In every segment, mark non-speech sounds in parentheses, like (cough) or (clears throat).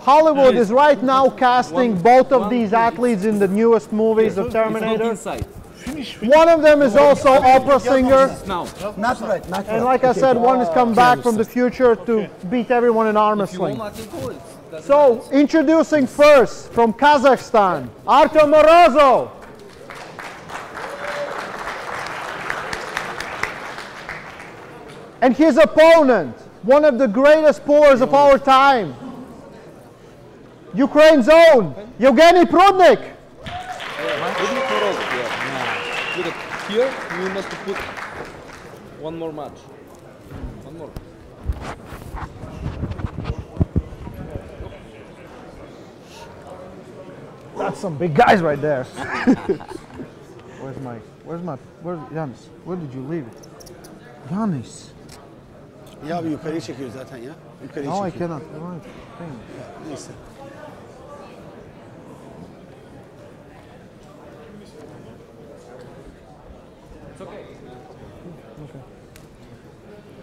Hollywood is right now casting both of these athletes in the newest movies of Terminator. One of them is also opera singer. Now, Not right, not And like I said, one has come back from the future to beat everyone in arm if wrestling. I can call it. Doesn't So, introducing first from Kazakhstan, Artem Morozov. And his opponent, one of the greatest pullers of our time, Ukraine's own, Yevgeny Prudnyk. Prudnyk Morozov, yeah. Look at here, you must put one more match. One more. That's some big guys right there. (laughs) where's my, where's my, where's Yanis? Where did you leave it? Yanis. Ya abi yukarıya çekiyor zaten ya. Yukarıya No, I çekiyor. cannot. Right thing. Neyse.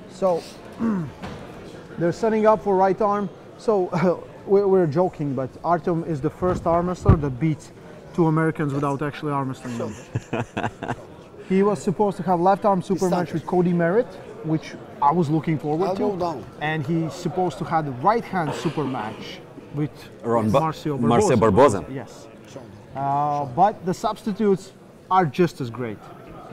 So (clears throat) they're setting up for right arm. So (laughs) we're, we're joking, but Artem is the first arm wrestler that beats two Americans without actually arm wrestling them. (laughs) he was supposed to have left arm super match with Cody Merritt, which I was looking forward I'll to. go down. And he's supposed to have the right hand super match with Ron Ba- Marcio Barbosa. Marcio Barbosa. Yes. Uh, but the substitutes are just as great.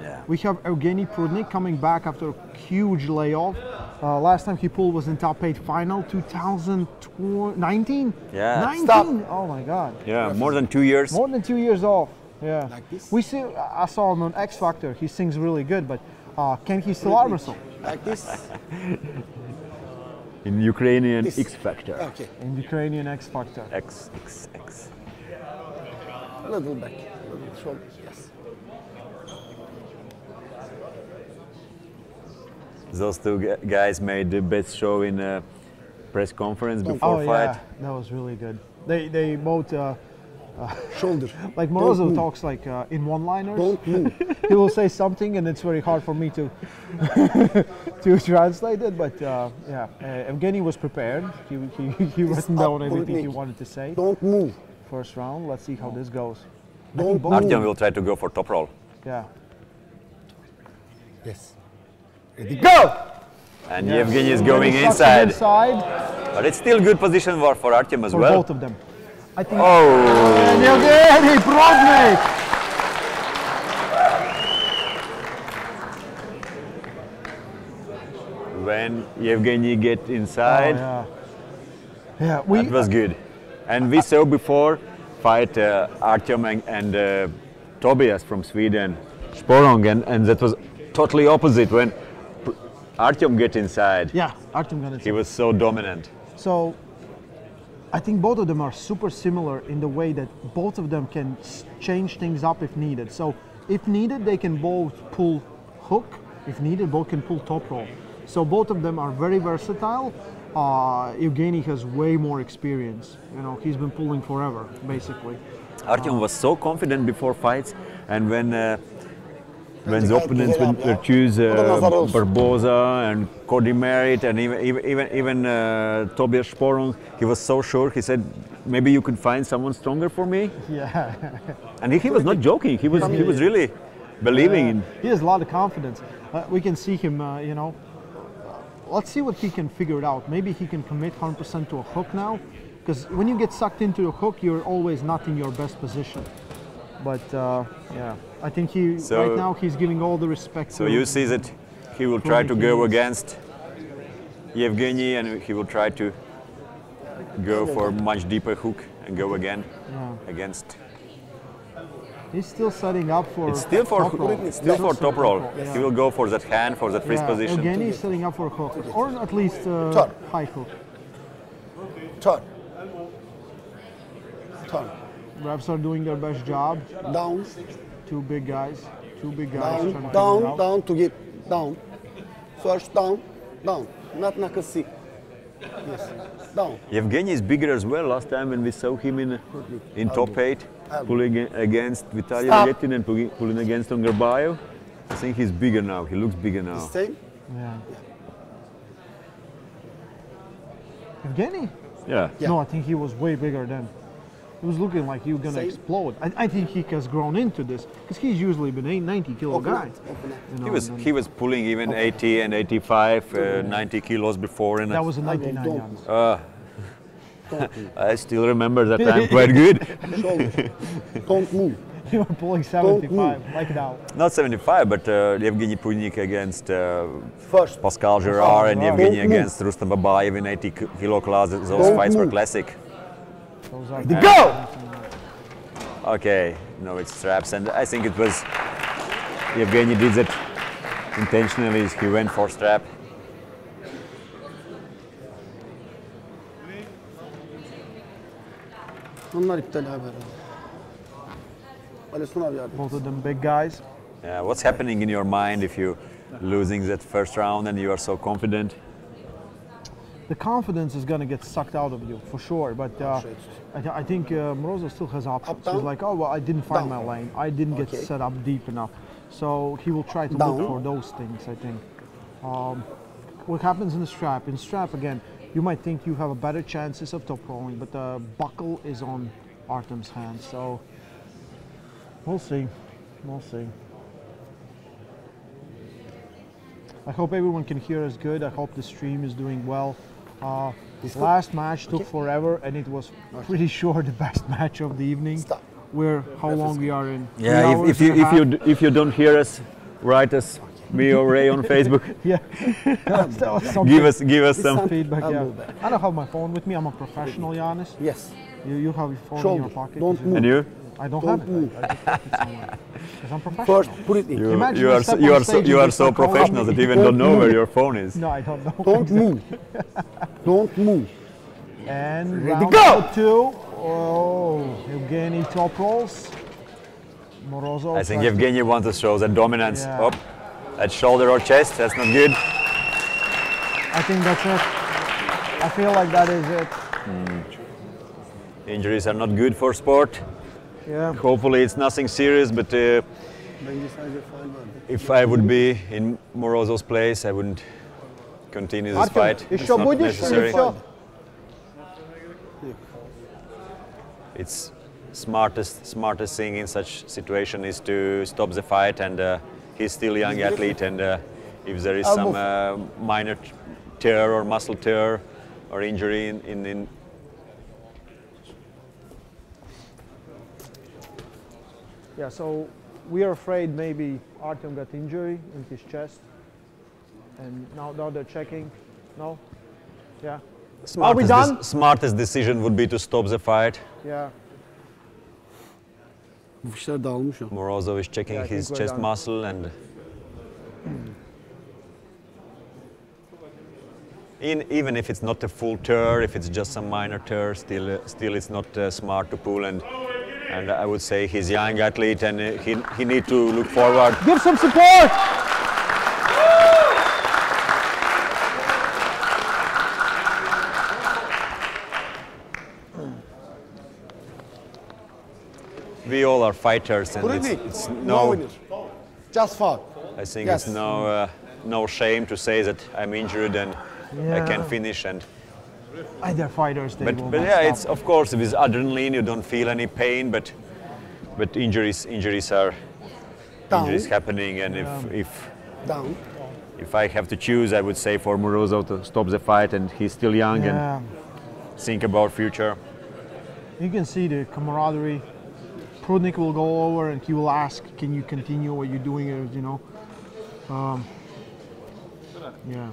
Yeah. We have Evgeny Prudnyk coming back after a huge layoff. Uh, last time he pulled was in top eight final 2019. Yeah. 19. Stop. Oh my God. Yeah, more than two years. More than two years off. Yeah. Like this? We see. I saw him on X Factor. He sings really good, but uh, can he still arm wrestle? Like this. (laughs) In Ukrainian This. X Factor. Okay. In Ukrainian X Factor. X, X, X. A little back. A little shoulder. Yes. Those two guys made the best show in a press conference before Oh fight. yeah, that was really good. They they both uh, Shoulder. (laughs) like Don't Morozov move. talks like uh, in one-liners. Don't move. (laughs) he will say something and it's very hard for me to (laughs) to translate it but uh, yeah uh, Evgeny was prepared he, he, he written down everything he wanted to say Don't move. first round let's see how this goes Don't Artyom move. will try to go for top roll. yeah Yes. Ready, go! And Yevgeny is going inside. inside But it's still good position for, for Artyom as for well. both of them I think Oh, and Evgeny Prudnyk when Yevgeny get oh, inside, yeah yeah we that was good. And we saw before fight uh, Artyom and, and uh, Tobias from Sweden, Sporong, and, and that was totally opposite when Artyom get inside. yeah Artem got inside. He was so dominant. So I think both of them are super similar in the way that both of them can change things up if needed. So if needed, they can both pull hook. If needed, both can pull top roll. So both of them are very versatile. Uh, Evgeny has way more experience. You know, he's been pulling forever, basically. Artyom was so confident before fights, and when uh, when the opponents güzel would abi uh, choose O uh, nazar olsun. Barbosa and Cody Merritt and even even even, even uh, Tobias Sporong, he was so sure. He said, "Maybe you could find someone stronger for me." Yeah. (laughs) And he, he was not joking. He was he was really believing in. He has a lot of confidence. Uh, we can see him, uh, you know. Let's see what he can figure it out. Maybe he can commit 100% to a hook now. Because when you get sucked into a hook, you're always not in your best position. But uh, yeah, I think he So- right now he's giving all the respect. So to you see that he will try to go Yes. against Yevgeny, and he will try to go for much deeper hook and go again Yeah. against. He's still setting up for. It's still for top roll. it's still for top roll. Yeah. He will go for that hand for that freeze Yeah, position. Evgeny is setting up for a hook, or at least uh, Turn. high hook. Turn. Turn. Refs are doing their best job. Down. Two big guys. Two big guys. Down. Down. out. Down to get down. First down. Down. Not knuckle sick. Yes. Down. Yevgeny is bigger as well. Last time when we saw him in in top eight, pulling against Vitaly Stop. Letin and pulling, pulling against Ongarbayev, I think he's bigger now. He looks bigger now. The Same. Yeah. Evgeny, Yeah. Yeah. No, I think he was way bigger then. It was looking like he was gonna explode. I, I think he has grown into this because he's usually been a 90 kilo Open guy. open you know, He was he was pulling even 80 and 85, uh, 90 kilos before, and that was a 99 don't. Uh, (laughs) I still remember that (laughs) time quite good. Shoulder. Don't move. (laughs) You were pulling 75 like now. Not 75, but uh, Evgeny Prudnyk against uh, First. Pascal Gerard and Gerard. Evgeny against Rustam Babayev in 80 kilo class. Those Don't fights were classic. Those are Go! Okay, no, it's straps, and I think it was Evgeny did that intentionally. He went for strap. Onlar iptal abi herhalde. Ali Sun both of them big guys. Yeah, what's happening in your mind if you're losing that first round and you are so confident? The confidence is gonna get sucked out of you for sure. But uh, I, th- I think uh, Morozov still has options. Up, He's like, oh well, I didn't find Down. my lane. I didn't get set up deep enough. So he will try to Down. look for those things. I think. Um, what happens in the strap? In strap again, you might think you have a better chances of top rolling, but the buckle is on Artem's hand. So we'll see. We'll see. I hope everyone can hear us good. I hope the stream is doing well. Uh, this last match took forever, and it was pretty (laughs) sure the best match of the evening. Stop. Where how long we are in? Yeah, if, if you if you d- if you don't hear us, write us me or Ray on (laughs) Facebook. yeah, (laughs) that was some give us give us some. some- feedback. I'll Yeah, do that. I don't have my phone with me. I'm a professional, Giannis. Yes. You, you have your phone in your pocket. Don't move. And you? I don't Don't have it. move. I, I just keep it somewhere. 'Cause I'm professional. First, put it in. You, Imagine you are so, you are so you are so professional that you even Don't don't know where your phone is. No, I don't know. Don't move. Don't move. And Ready, round go! number two. Oh, Evgeny top rolls. Morozov. I think tries to- Evgeny wants to show that dominance. Yeah. Up, at shoulder or chest. That's not good. I think that's it. I feel like that is it. Hmm. Injuries are not good for sport. Yeah. Hopefully it's nothing serious, but uh, if I would be in Morozov's place, I wouldn't continue this Artem, fight. It's not necessary. It's smartest smartest thing in such situation is to stop the fight, and uh, he's still a young athlete, and uh, if there is some uh, minor tear or muscle tear or injury in, in, in Yeah, so we are afraid maybe Artem got injury in his chest. And now, now they're checking. No? Yeah. smartest, done? smartest decision would be to stop the fight. Yeah. Bu fişler dağılmış o. Morozov is checking Yeah, his chest done. muscle and (clears throat) in, even if it's not a full tear, if it's just some minor tear, still uh, still it's not uh, smart to pull and and I would say he's a young athlete and uh, he he need to look forward. Give some support! We all are fighters and it's, it's No no. Just foul. I think Yes. it's no uh, no shame to say that I'm injured and I Yeah. can finish and And they're fighters, they But, will but yeah, stop. it's of course with adrenaline you don't feel any pain, but but injuries injuries are Down. injuries happening, and if if Down. if I have to choose, I would say for Morozov to stop the fight, and he's still young and think about future. You can see the camaraderie. Prudnyk will go over and he will ask, "Can you continue what you're doing?" You know. Um, yeah.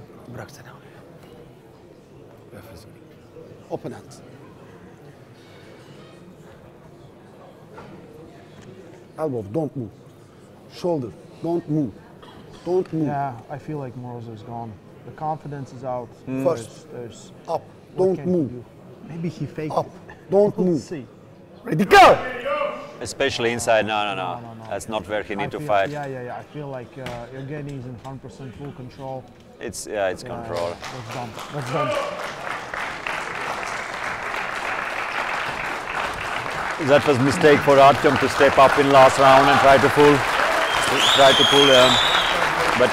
Bırak seni abi. Nefes al. Open hands. Elbow, don't move. Shoulder, don't move. Don't move. Yeah, I feel like Morozov's gone. The confidence is out. First. There's, there's Up, don't move. do? Maybe he faked Up, it. (laughs) don't We'll move. see. Ready, go! Especially inside, no, no, no, no, no. that's not where he I need to feel- fight. Yeah, yeah, yeah. I feel like uh, Evgeny is in 100% full control. It's yeah, it's Yeah, control. That's done. That's done. That was mistake for Artyom to step up in last round and try to pull, try to pull. Um, but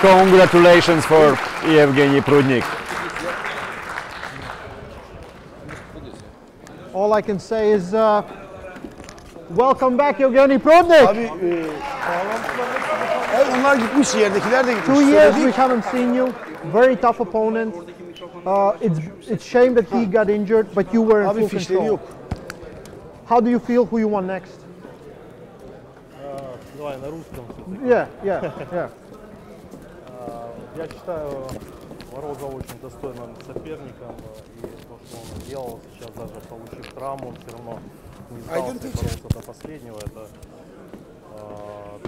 congratulations for Evgeny Prudnyk. all I can say is uh, welcome back, Evgeny Prudnyk. Abi e, onlar gitmiş yerdekiler de gitmiş. Two years we haven't seen you. Very tough opponent. Uh, it's it's shame that he got injured, but you were in Abi full control. yok. How do you feel? Who you want next? Давай на русском. Yeah, yeah, yeah. (laughs) Я считаю Мороза очень достойным соперником. э, И то, что он сделал сейчас, даже получив травму, он все равно не сдался, боролся до последнего. Это, э,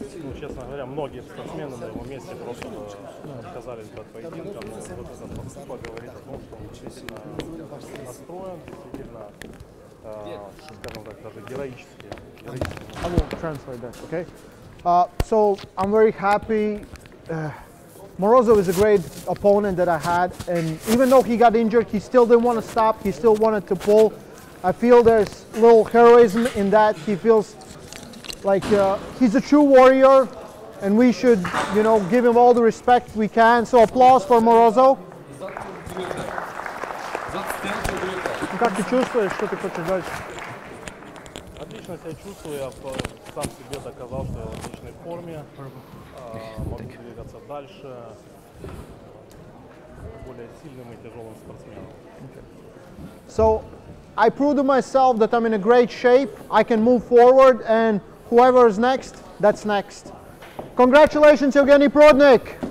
есть, ну, честно говоря, многие спортсмены на его месте просто отказались бы от поединка. Но вот этот поступок говорит о том, что он действительно настроен, действительно, э, скажем так, даже героически. героически I will translate that, okay? Uh, so I'm very happy. Uh, Morozov is a great opponent that I had, and even though he got injured, he still didn't want to stop. He still wanted to pull. I feel there's little heroism in that. He feels like uh, he's a true warrior, and we should, you know, give him all the respect we can. So applause for Morozov. Как ты чувствуешь, что ты хочешь дальше? Отлично себя чувствую, я сам себе доказал, что я в отличной форме, могу двигаться дальше, более сильным и тяжелым спортсменом. So, I proved to myself that I'm in a great shape, I can move forward, and whoever is next, that's next. Congratulations, Evgeny Prudnyk!